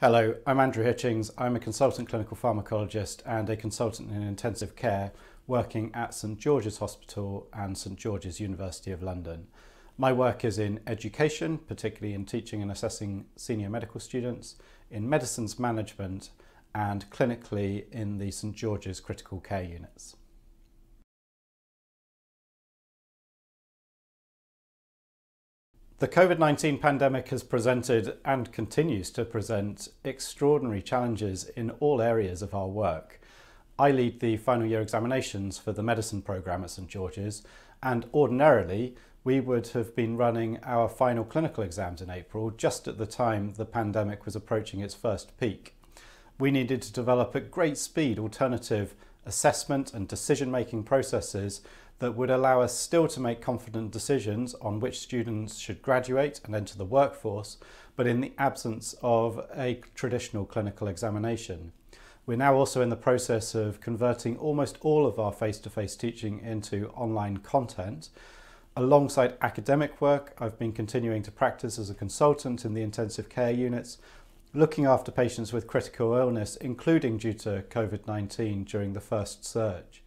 Hello, I'm Andrew Hitchings. I'm a consultant clinical pharmacologist and a consultant in intensive care working at St George's Hospital and St George's University of London. My work is in education, particularly in teaching and assessing senior medical students, in medicines management, and clinically in the St George's critical care units. The COVID 19 pandemic has presented and continues to present extraordinary challenges in all areas of our work. I lead the final year examinations for the medicine programme at St George's, and ordinarily we would have been running our final clinical exams in April just at the time the pandemic was approaching its first peak. We needed to develop at great speed alternative assessment and decision making processes that would allow us still to make confident decisions on which students should graduate and enter the workforce, but in the absence of a traditional clinical examination. We're now also in the process of converting almost all of our face-to-face teaching into online content. Alongside academic work, I've been continuing to practice as a consultant in the intensive care units, looking after patients with critical illness, including due to COVID-19 during the first surge.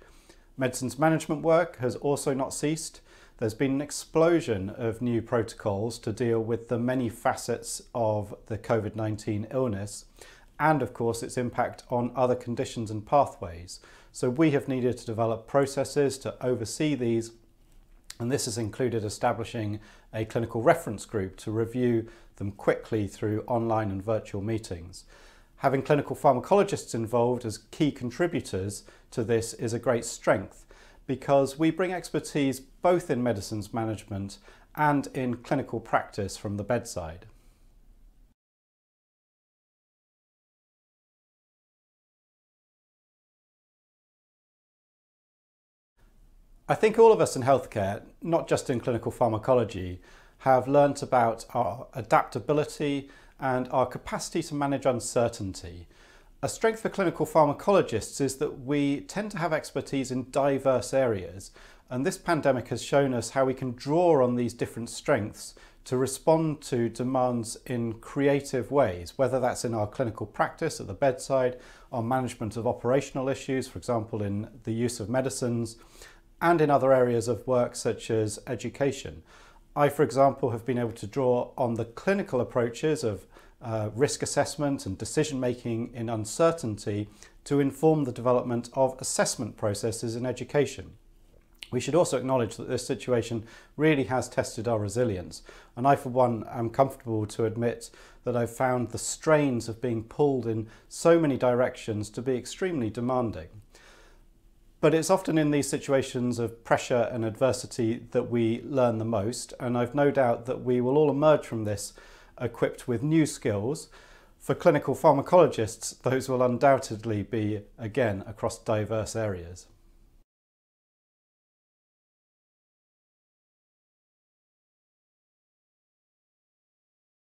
Medicines management work has also not ceased. There's been an explosion of new protocols to deal with the many facets of the COVID 19 illness and, of course, its impact on other conditions and pathways. So, we have needed to develop processes to oversee these, And this has included establishing a clinical reference group to review them quickly through online and virtual meetings. Having clinical pharmacologists involved as key contributors to this is a great strength because we bring expertise both in medicines management and in clinical practice from the bedside. I think all of us in healthcare, not just in clinical pharmacology, have learnt about our adaptability and our capacity to manage uncertainty. A strength for clinical pharmacologists is that we tend to have expertise in diverse areas, and this pandemic has shown us how we can draw on these different strengths to respond to demands in creative ways, whether that's in our clinical practice at the bedside, our management of operational issues, for example, in the use of medicines, and in other areas of work such as education. I, for example, have been able to draw on the clinical approaches of uh, risk assessment and decision making in uncertainty to inform the development of assessment processes in education. We should also acknowledge that this situation really has tested our resilience, and I, for one, am comfortable to admit that I've found the strains of being pulled in so many directions to be extremely demanding. But it's often in these situations of pressure and adversity that we learn the most, and I've no doubt that we will all emerge from this equipped with new skills. For clinical pharmacologists, those will undoubtedly be, again, across diverse areas.